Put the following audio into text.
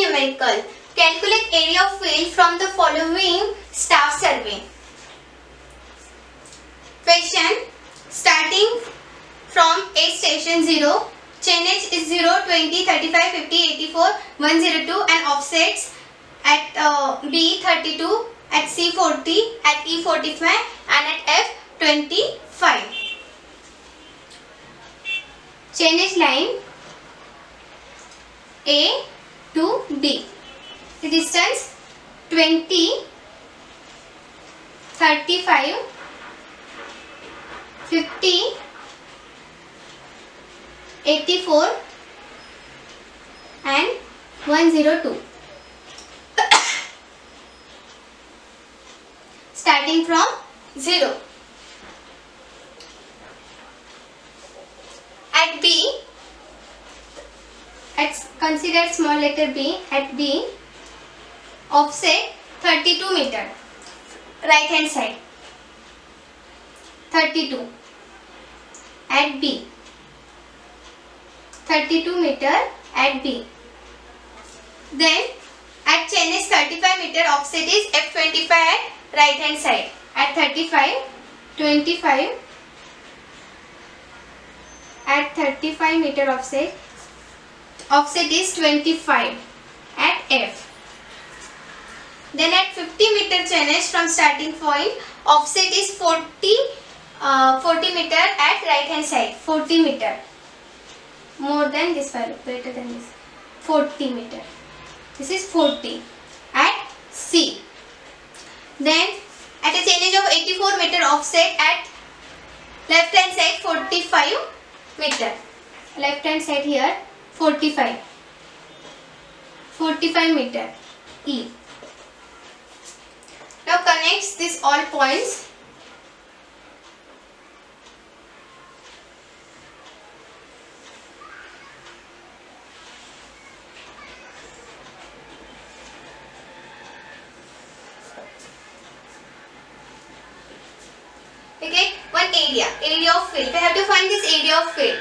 numerical. Calculate area of field from the following staff survey. Question starting from A station 0 chainage is 0 20 35 50 84 102 and offsets at uh, B 32 at C 40 at E 45 and at F 25 chainage line A to B the distance 20 35 50 84 and 102 starting from 0 at B at consider small letter B at B offset 32 meter. Right hand side. 32 at B. 32 meter at B. Then at chainage 35 meter offset is F25 at right hand side. At 35 25 at 35 meter offset offset is 25 at F. Then at 50 meter chainage from starting point offset is 40 uh, 40 meter at right hand side 40 meter. More than this value greater than this. 40 meter. This is 40 at C. Then at a chainage of 84 meter offset at left hand side 45 meter. Left hand side here 45 45 meter. E. Now connects this all points. Okay one area. Area of field. We have to find this area of field